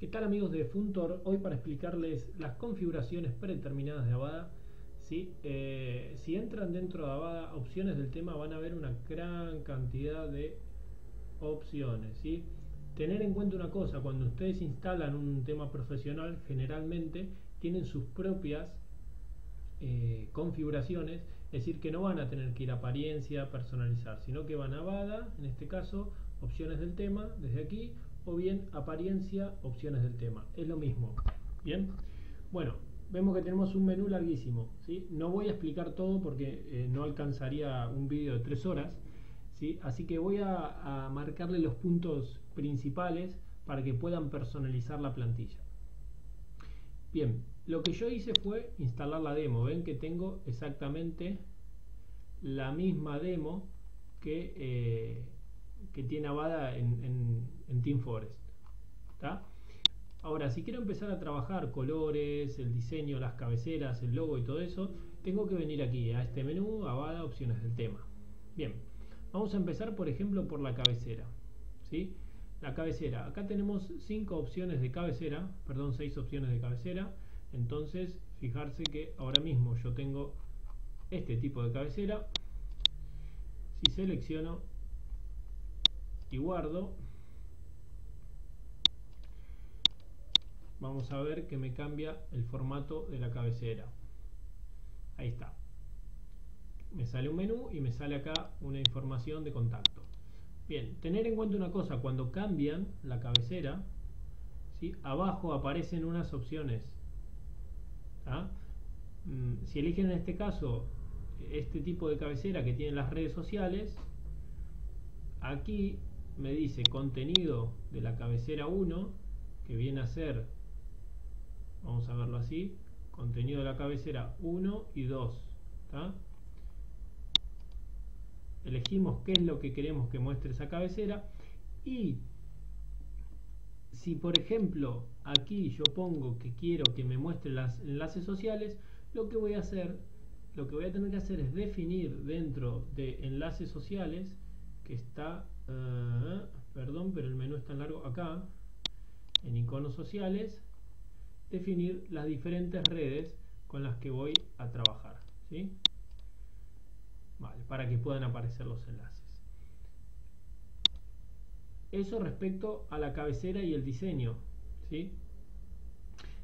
¿Qué tal amigos de Funtor? Hoy para explicarles las configuraciones predeterminadas de Avada. ¿sí? Eh, si entran dentro de Avada, opciones del tema, van a ver una gran cantidad de opciones. ¿sí? Tener en cuenta una cosa, cuando ustedes instalan un tema profesional, generalmente tienen sus propias eh, configuraciones, es decir, que no van a tener que ir a apariencia, personalizar, sino que van a Avada, en este caso, opciones del tema, desde aquí, o bien apariencia, opciones del tema. Es lo mismo. Bien, bueno, vemos que tenemos un menú larguísimo. ¿sí? No voy a explicar todo porque eh, no alcanzaría un vídeo de tres horas. ¿sí? Así que voy a, marcarle los puntos principales para que puedan personalizar la plantilla. Bien, lo que yo hice fue instalar la demo. Ven que tengo exactamente la misma demo que eh, que tiene Avada en, Team Forest. Ahora, si quiero empezar a trabajar colores, el diseño, las cabeceras, el logo y todo eso, tengo que venir aquí a este menú, Avada, opciones del tema. Bien, vamos a empezar por ejemplo por la cabecera. ¿sí? La cabecera, acá tenemos cinco opciones de cabecera, perdón, seis opciones de cabecera. Entonces, fijarse que ahora mismo yo tengo este tipo de cabecera. Si selecciono y guardo vamos a ver que me cambia el formato de la cabecera. Ahí está. Me sale un menú y me sale acá una información de contacto. Bien, tener en cuenta una cosa cuando cambian la cabecera abajo aparecen unas opciones mm, si eligen en este caso este tipo de cabecera que tienen las redes sociales aquí me dice contenido de la cabecera 1, que viene a ser, vamos a verlo así, contenido de la cabecera 1 y 2. Elegimos qué es lo que queremos que muestre esa cabecera y si por ejemplo aquí yo pongo que quiero que me muestre los enlaces sociales, lo que voy a hacer, lo que voy a tener que hacer es definir dentro de enlaces sociales que está Ah, perdón, pero el menú está largo acá, en iconos sociales, definir las diferentes redes con las que voy a trabajar. ¿sí? Vale, para que puedan aparecer los enlaces. Eso respecto a la cabecera y el diseño. ¿sí?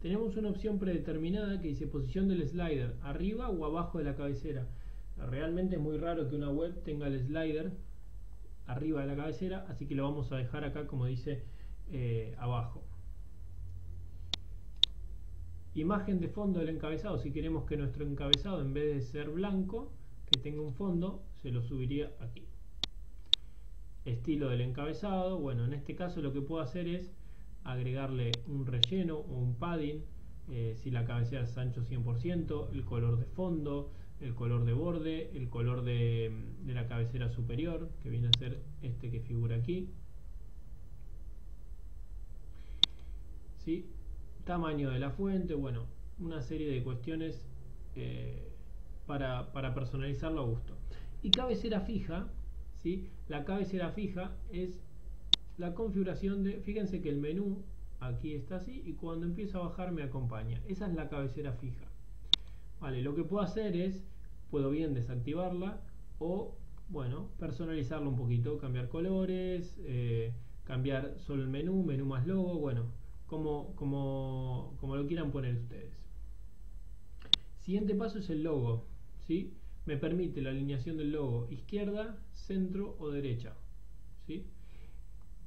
Tenemos una opción predeterminada que dice posición del slider, arriba o abajo de la cabecera. Realmente es muy raro que una web tenga el slider arriba de la cabecera, así que lo vamos a dejar acá como dice eh, abajo. Imagen de fondo del encabezado, si queremos que nuestro encabezado en vez de ser blanco, que tenga un fondo, se lo subiría aquí. Estilo del encabezado, bueno, en este caso lo que puedo hacer es agregarle un relleno o un padding, eh, si la cabecera es ancho 100%, el color de fondo, el color de borde, el color de, la cabecera superior, que viene a ser este que figura aquí. ¿Sí? Tamaño de la fuente, bueno, una serie de cuestiones eh, para, personalizarlo a gusto. Y cabecera fija, ¿sí? la cabecera fija es la configuración de, fíjense que el menú aquí está así y cuando empiezo a bajar me acompaña. Esa es la cabecera fija. Vale, lo que puedo hacer es, puedo bien desactivarla o, bueno, personalizarlo un poquito, cambiar colores, eh, cambiar solo el menú, menú más logo, bueno, como, como, como lo quieran poner ustedes. Siguiente paso es el logo, ¿sí? Me permite la alineación del logo izquierda, centro o derecha, ¿sí?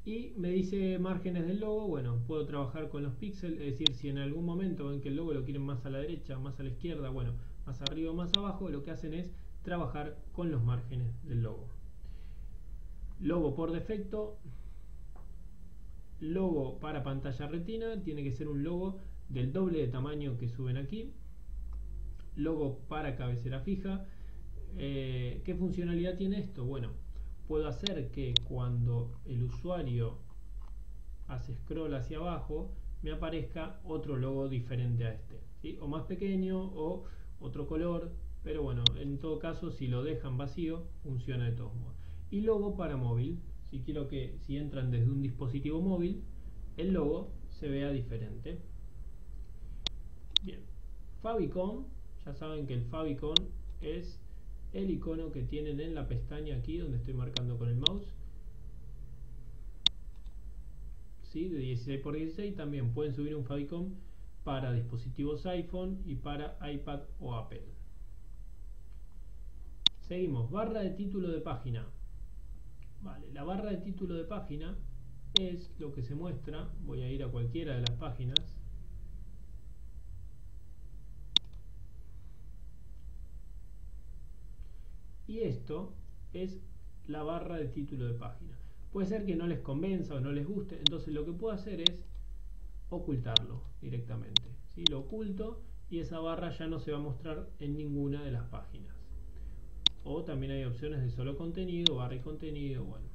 y me dice márgenes del logo, bueno, puedo trabajar con los píxeles, es decir, si en algún momento ven que el logo lo quieren más a la derecha, más a la izquierda, bueno, más arriba o más abajo, lo que hacen es trabajar con los márgenes del logo. Logo por defecto, logo para pantalla retina, tiene que ser un logo del doble de tamaño que suben aquí. Logo para cabecera fija. Eh, ¿Qué funcionalidad tiene esto? Bueno, puedo hacer que cuando el usuario hace scroll hacia abajo me aparezca otro logo diferente a este o más pequeño o otro color pero bueno en todo caso si lo dejan vacío funciona de todos modos y logo para móvil si quiero que si entran desde un dispositivo móvil el logo se vea diferente. Bien, Favicon, ya saben que el Favicon es el icono que tienen en la pestaña aquí donde estoy marcando con el mouse. ¿Sí? De 16 x 16 también pueden subir un Favicon para dispositivos iPhone y para iPad o Apple. Seguimos, barra de título de página. Vale, la barra de título de página es lo que se muestra, voy a ir a cualquiera de las páginas, y esto es la barra de título de página. Puede ser que no les convenza o no les guste, entonces lo que puedo hacer es ocultarlo directamente. si Lo oculto y esa barra ya no se va a mostrar en ninguna de las páginas. O también hay opciones de solo contenido, barra y contenido, bueno.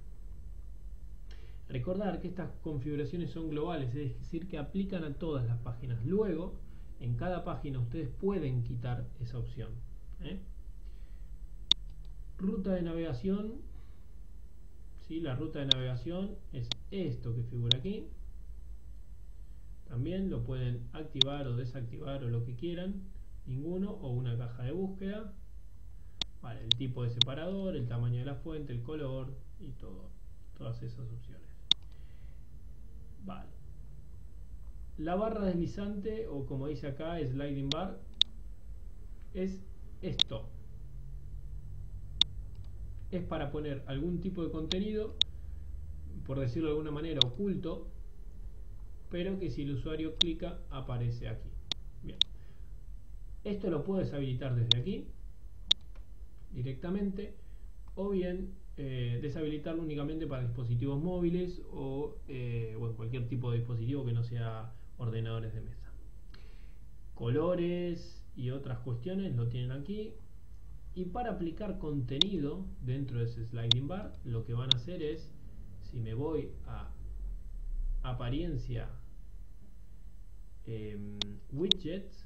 Recordar que estas configuraciones son globales, es decir, que aplican a todas las páginas. Luego, en cada página ustedes pueden quitar esa opción. ¿eh? Ruta de navegación. ¿sí? La ruta de navegación es esto que figura aquí. También lo pueden activar o desactivar o lo que quieran. Ninguno o una caja de búsqueda. El tipo de separador, el tamaño de la fuente, el color y todo, todas esas opciones. Vale. La barra deslizante, o como dice acá, sliding bar, es esto. Es para poner algún tipo de contenido, por decirlo de alguna manera, oculto, pero que si el usuario clica aparece aquí. Bien. Esto lo puedes habilitar desde aquí, directamente, o bien eh, deshabilitarlo únicamente para dispositivos móviles o eh, cualquier tipo de dispositivo que no sea ordenadores de mesa. Colores y otras cuestiones lo tienen aquí. Y para aplicar contenido dentro de ese sliding bar, lo que van a hacer es, si me voy a apariencia em, widgets,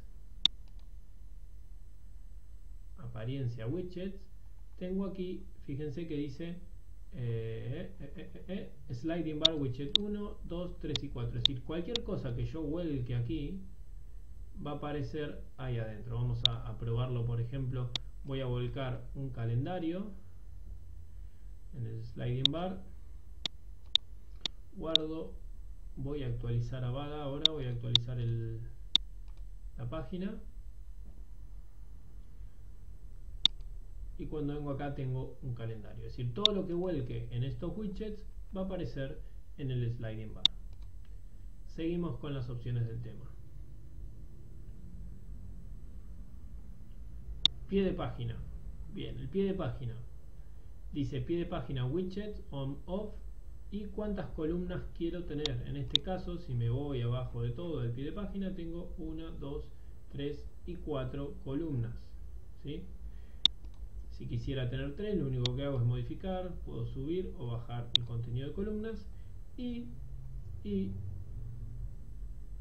apariencia widgets, tengo aquí fíjense que dice eh, eh, eh, sliding bar widget 1, 2, 3 y 4. Es decir, cualquier cosa que yo vuelque aquí va a aparecer ahí adentro. Vamos a, a probarlo, por ejemplo, voy a volcar un calendario en el sliding bar. Guardo, voy a actualizar a Vaga ahora, voy a actualizar el, la página. Y cuando vengo acá tengo un calendario. Es decir, todo lo que vuelque en estos widgets va a aparecer en el sliding bar. Seguimos con las opciones del tema. Pie de página. Bien, el pie de página. Dice pie de página widget on off y cuántas columnas quiero tener. En este caso, si me voy abajo de todo el pie de página, tengo 1, 2, 3 y 4 columnas. ¿sí? Si quisiera tener tres, lo único que hago es modificar, puedo subir o bajar el contenido de columnas y, y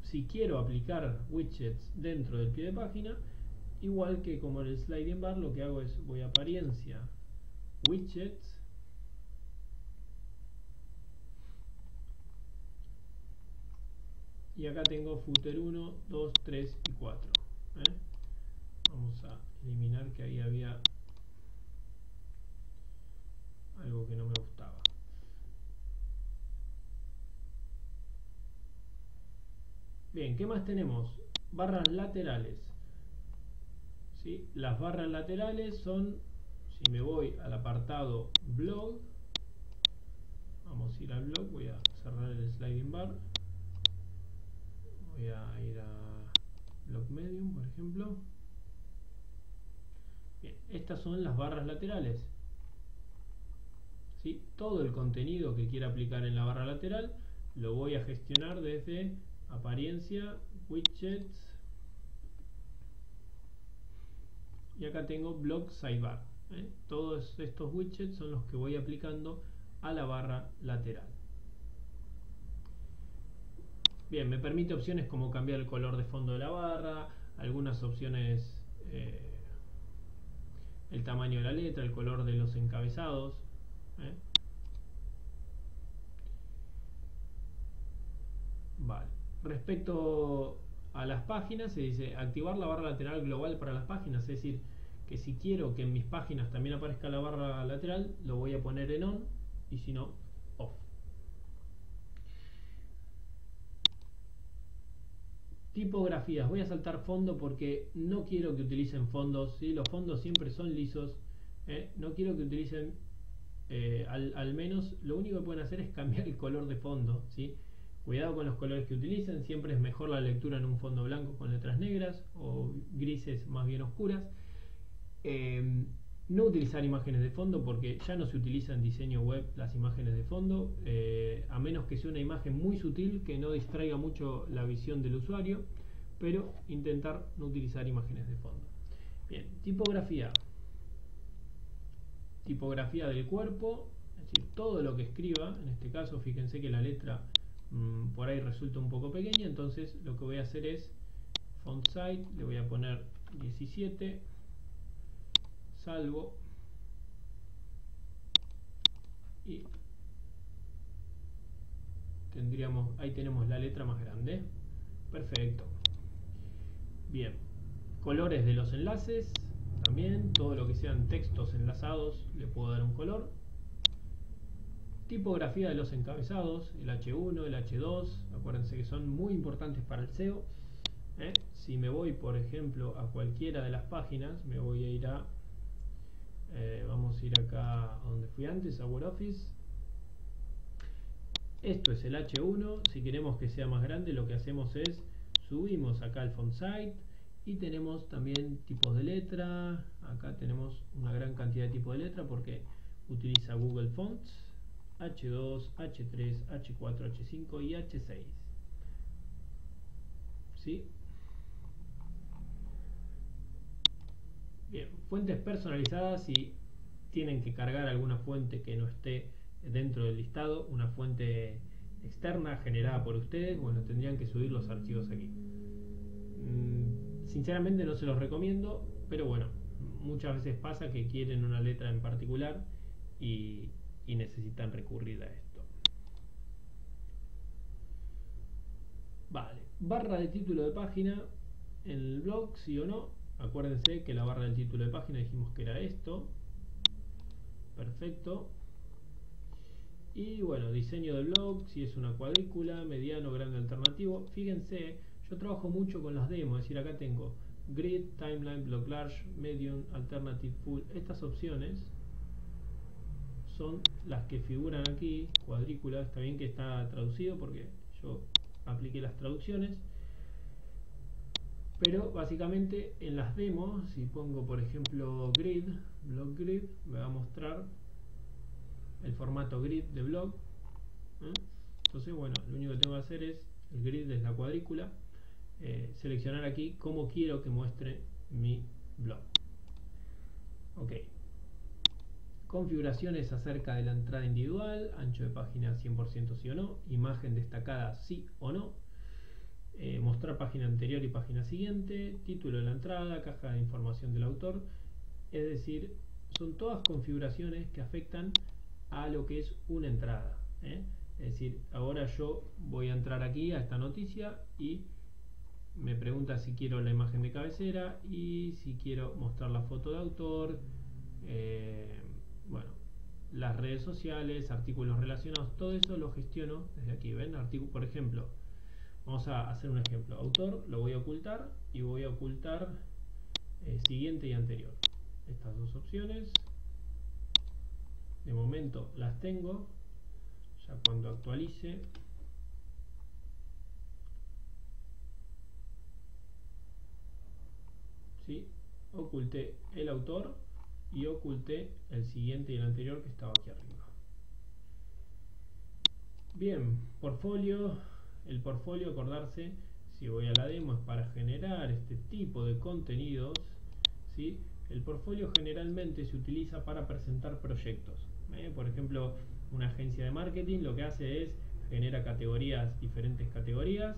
si quiero aplicar widgets dentro del pie de página, igual que como en el sliding bar, lo que hago es voy a apariencia, widgets, y acá tengo footer 1, 2, 3 y 4. ¿eh? Vamos a eliminar que ahí había algo que no me gustaba. Bien, ¿qué más tenemos? Barras laterales. ¿Sí? Las barras laterales son, si me voy al apartado blog, vamos a ir al blog, voy a cerrar el sliding bar, voy a ir a blog medium, por ejemplo. Bien, estas son las barras laterales todo el contenido que quiera aplicar en la barra lateral lo voy a gestionar desde apariencia, widgets y acá tengo blog sidebar. ¿eh? Todos estos widgets son los que voy aplicando a la barra lateral. Bien, me permite opciones como cambiar el color de fondo de la barra, algunas opciones, eh, el tamaño de la letra, el color de los encabezados. ¿Eh? Vale. respecto a las páginas, se dice activar la barra lateral global para las páginas, es decir, que si quiero que en mis páginas también aparezca la barra lateral, lo voy a poner en on y si no, off. Tipografías, voy a saltar fondo porque no quiero que utilicen fondos, ¿sí? los fondos siempre son lisos, ¿eh? no quiero que utilicen, eh, al, menos lo único que pueden hacer es cambiar el color de fondo, ¿sí? cuidado con los colores que utilicen, siempre es mejor la lectura en un fondo blanco con letras negras o grises más bien oscuras. Em, no utilizar imágenes de fondo porque ya no se utiliza en diseño web las imágenes de fondo, eh, a menos que sea una imagen muy sutil que no distraiga mucho la visión del usuario, pero intentar no utilizar imágenes de fondo. Bien, tipografía. Tipografía del cuerpo, es decir, todo lo que escriba, en este caso fíjense que la letra mm, por ahí resulta un poco pequeña, entonces lo que voy a hacer es font size, le voy a poner 17 salvo y tendríamos ahí tenemos la letra más grande. Perfecto. Bien. Colores de los enlaces también todo lo que sean textos enlazados le puedo dar un color tipografía de los encabezados el H1 el H2 acuérdense que son muy importantes para el SEO ¿eh? si me voy por ejemplo a cualquiera de las páginas me voy a ir a eh, vamos a ir acá a donde fui antes, a Word Office. Esto es el H1. Si queremos que sea más grande, lo que hacemos es subimos acá el font size y tenemos también tipos de letra. Acá tenemos una gran cantidad de tipos de letra porque utiliza Google Fonts H2, H3, H4, H5 y H6. ¿Sí? Bien, fuentes personalizadas si tienen que cargar alguna fuente que no esté dentro del listado, una fuente externa generada por ustedes, bueno, tendrían que subir los archivos aquí. Mm, sinceramente no se los recomiendo, pero bueno, muchas veces pasa que quieren una letra en particular y, necesitan recurrir a esto. Vale, barra de título de página en el blog, sí o no, Acuérdense que la barra del título de página dijimos que era esto. Perfecto. Y bueno, diseño del blog, si es una cuadrícula, mediano, grande, alternativo. Fíjense, yo trabajo mucho con las demos, es decir, acá tengo grid, timeline, block large, medium, alternative, full. Estas opciones son las que figuran aquí, cuadrícula, está bien que está traducido porque yo apliqué las traducciones pero básicamente en las demos si pongo por ejemplo grid blog grid me va a mostrar el formato grid de blog ¿eh? entonces bueno lo único que tengo que hacer es el grid es la cuadrícula eh, seleccionar aquí cómo quiero que muestre mi blog ok configuraciones acerca de la entrada individual ancho de página 100% sí o no imagen destacada sí o no eh, mostrar página anterior y página siguiente, título de la entrada, caja de información del autor, es decir, son todas configuraciones que afectan a lo que es una entrada. ¿eh? Es decir, ahora yo voy a entrar aquí a esta noticia y me pregunta si quiero la imagen de cabecera y si quiero mostrar la foto de autor, eh, bueno, las redes sociales, artículos relacionados, todo eso lo gestiono desde aquí. ¿Ven? Artículo, por ejemplo, Vamos a hacer un ejemplo. Autor lo voy a ocultar y voy a ocultar eh, siguiente y anterior. Estas dos opciones. De momento las tengo. Ya cuando actualice. ¿Sí? Oculté el autor y oculté el siguiente y el anterior que estaba aquí arriba. Bien, portfolio el portfolio, acordarse, si voy a la demo, es para generar este tipo de contenidos. ¿sí? El portfolio generalmente se utiliza para presentar proyectos. ¿eh? Por ejemplo, una agencia de marketing lo que hace es genera categorías, diferentes categorías,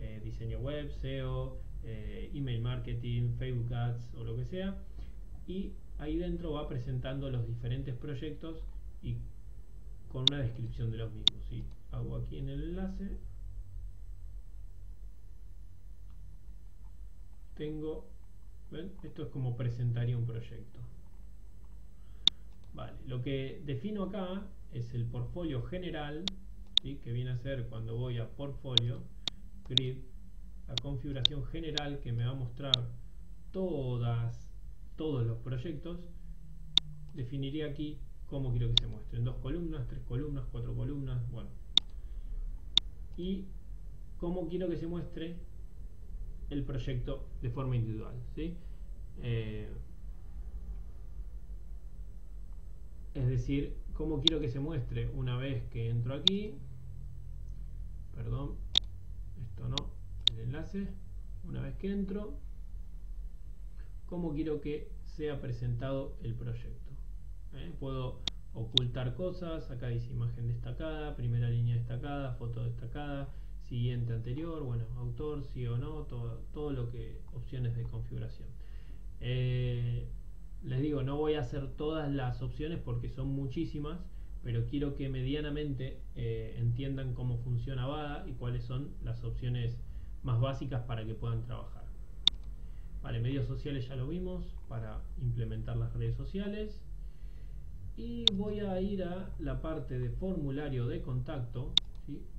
eh, diseño web, SEO, eh, email marketing, Facebook Ads o lo que sea, y ahí dentro va presentando los diferentes proyectos y con una descripción de los mismos. ¿sí? Hago aquí en el enlace tengo. Esto es como presentaría un proyecto. Vale, lo que defino acá es el portfolio general, que viene a ser cuando voy a portfolio, grid, la configuración general que me va a mostrar todas, todos los proyectos, definiría aquí cómo quiero que se muestren. Dos columnas, tres columnas, cuatro columnas, bueno. Y cómo quiero que se muestre el proyecto de forma individual. ¿sí? Eh, es decir, cómo quiero que se muestre una vez que entro aquí. Perdón, el enlace. Una vez que entro, cómo quiero que sea presentado el proyecto. ¿eh? Puedo ocultar cosas, acá dice imagen destacada, primera línea destacada, foto destacada, siguiente anterior, bueno, autor, sí o no, todo, todo lo que, opciones de configuración. Eh, les digo, no voy a hacer todas las opciones porque son muchísimas, pero quiero que medianamente eh, entiendan cómo funciona VADA y cuáles son las opciones más básicas para que puedan trabajar. Vale, medios sociales ya lo vimos para implementar las redes sociales. Y voy a ir a la parte de formulario de contacto,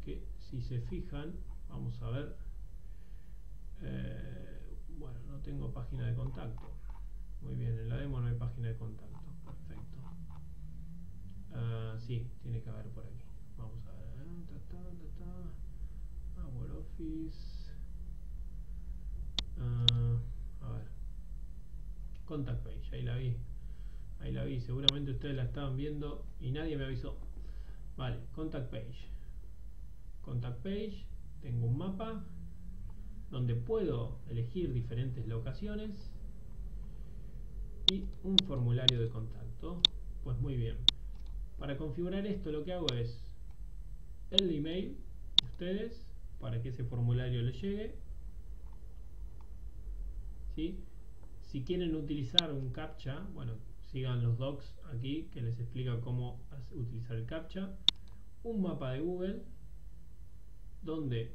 que si se fijan, vamos a ver, eh, bueno, no tengo página de contacto. Muy bien, en la demo no hay página de contacto. Perfecto. Uh, sí, tiene que haber por aquí. Vamos a ver. Ta, Office. Uh, a ver. Contact page, ahí la vi. Ahí la vi, seguramente ustedes la estaban viendo y nadie me avisó. Vale, contact page. Contact page, tengo un mapa donde puedo elegir diferentes locaciones y un formulario de contacto. Pues muy bien. Para configurar esto lo que hago es el email de ustedes para que ese formulario les llegue. Si quieren utilizar un captcha, bueno, sigan los docs aquí que les explica cómo utilizar el captcha. Un mapa de Google donde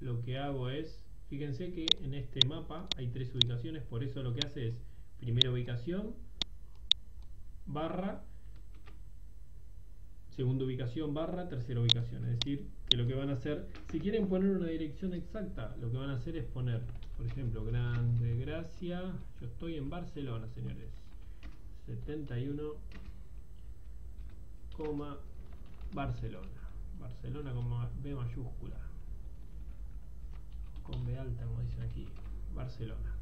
lo que hago es, fíjense que en este mapa hay tres ubicaciones, por eso lo que hace es primera ubicación, barra, segunda ubicación, barra, tercera ubicación. Es decir, que lo que van a hacer, si quieren poner una dirección exacta, lo que van a hacer es poner, por ejemplo, Grande Gracia, yo estoy en Barcelona, señores, 71, Barcelona. Barcelona con B mayúscula. Con B alta, como dicen aquí. Barcelona.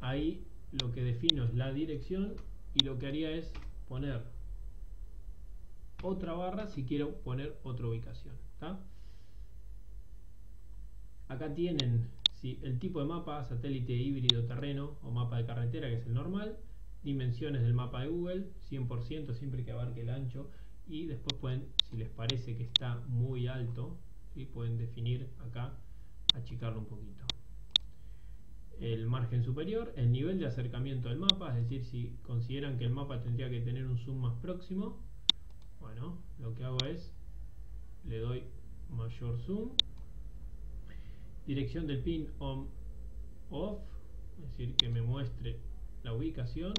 Ahí lo que defino es la dirección y lo que haría es poner otra barra si quiero poner otra ubicación. Acá tienen el tipo de mapa, satélite híbrido terreno o mapa de carretera que es el normal, dimensiones del mapa de Google, 100% siempre que abarque el ancho y después pueden, si les parece que está muy alto, pueden definir acá, achicarlo un poquito. El margen superior, el nivel de acercamiento del mapa, es decir, si consideran que el mapa tendría que tener un zoom más próximo, bueno, lo que hago es, le doy mayor zoom, dirección del pin on off, es decir, que me muestre la ubicación,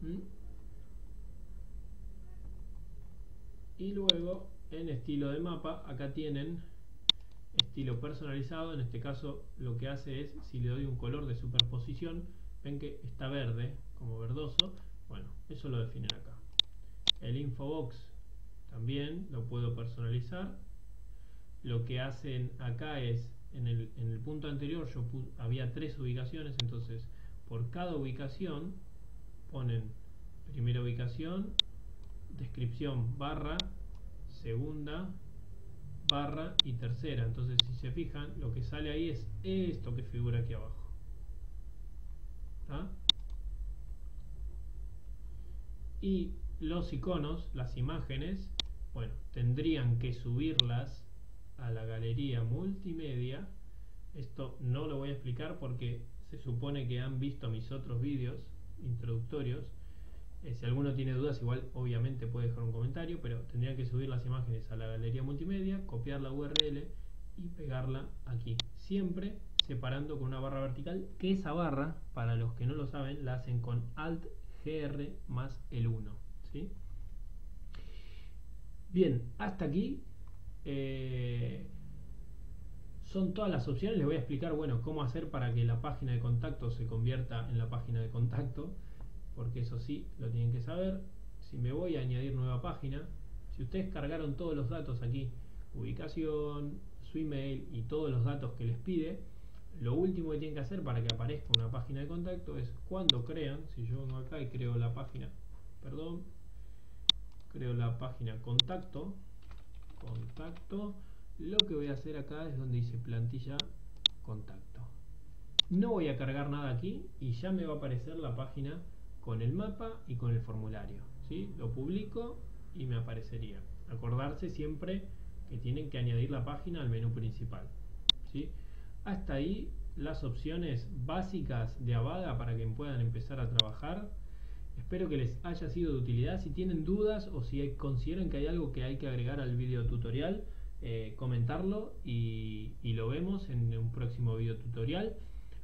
¿Mm? y luego en estilo de mapa, acá tienen estilo personalizado, en este caso lo que hace es, si le doy un color de superposición, ven que está verde, como verdoso, bueno, eso lo definen acá. El infobox también lo puedo personalizar. Lo que hacen acá es, en el, en el punto anterior yo había tres ubicaciones, entonces por cada ubicación ponen primera ubicación, descripción barra, segunda, barra y tercera. Entonces, si se fijan, lo que sale ahí es esto que figura aquí abajo. Y los iconos, las imágenes, bueno, tendrían que subirlas a la galería multimedia. Esto no lo voy a explicar porque se supone que han visto mis otros vídeos introductorios eh, si alguno tiene dudas, igual obviamente puede dejar un comentario, pero tendría que subir las imágenes a la galería multimedia, copiar la URL y pegarla aquí. Siempre separando con una barra vertical, que esa barra, para los que no lo saben, la hacen con Alt GR más el 1. ¿sí? Bien, hasta aquí eh, son todas las opciones. Les voy a explicar bueno, cómo hacer para que la página de contacto se convierta en la página de contacto, porque eso sí lo tienen que saber. Si me voy a añadir nueva página, si ustedes cargaron todos los datos aquí, ubicación, su email y todos los datos que les pide, lo último que tienen que hacer para que aparezca una página de contacto es cuando crean, si yo vengo acá y creo la página, perdón, creo la página contacto, contacto, lo que voy a hacer acá es donde dice plantilla contacto. No voy a cargar nada aquí y ya me va a aparecer la página con el mapa y con el formulario. ¿sí? Lo publico y me aparecería. Acordarse siempre que tienen que añadir la página al menú principal. ¿sí? Hasta ahí las opciones básicas de Avada para que puedan empezar a trabajar. Espero que les haya sido de utilidad. Si tienen dudas o si consideran que hay algo que hay que agregar al video tutorial, eh, comentarlo y, y, lo vemos en un próximo video tutorial.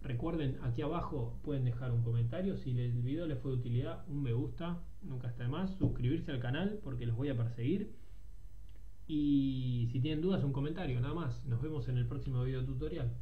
Recuerden, aquí abajo pueden dejar un comentario. Si el video les fue de utilidad, un me gusta, nunca está de más. Suscribirse al canal porque los voy a perseguir. Y si tienen dudas, un comentario, nada más. Nos vemos en el próximo video tutorial.